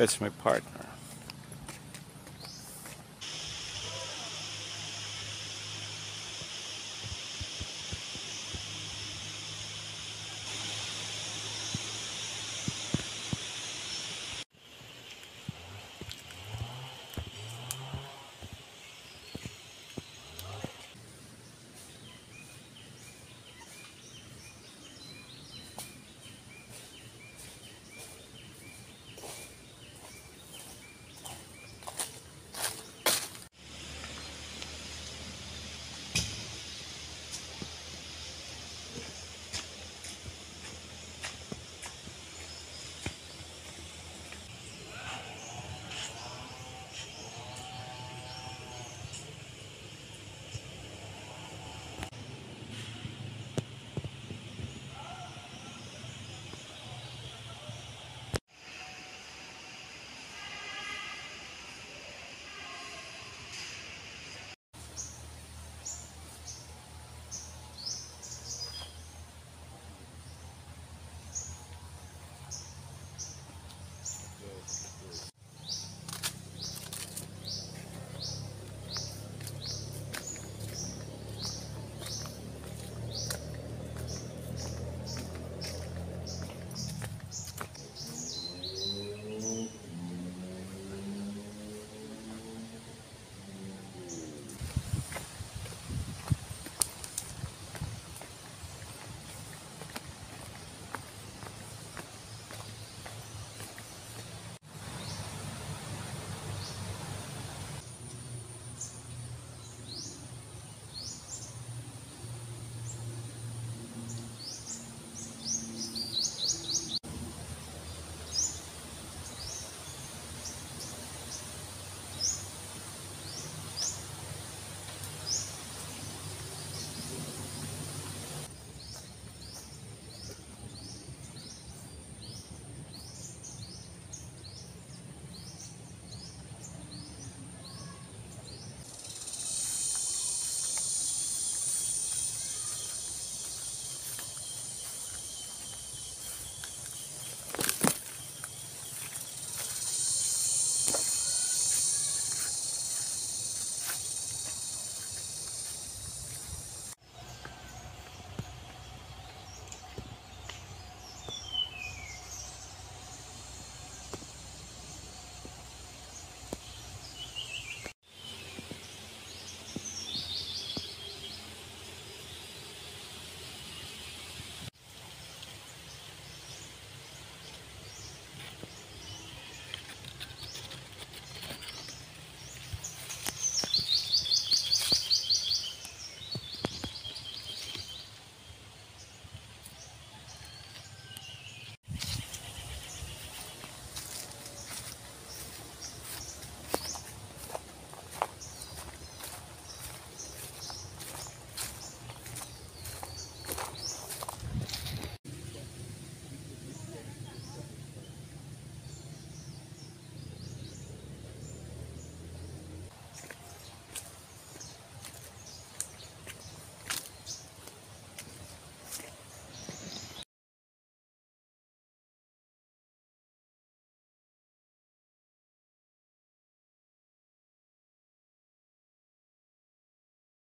That's my partner.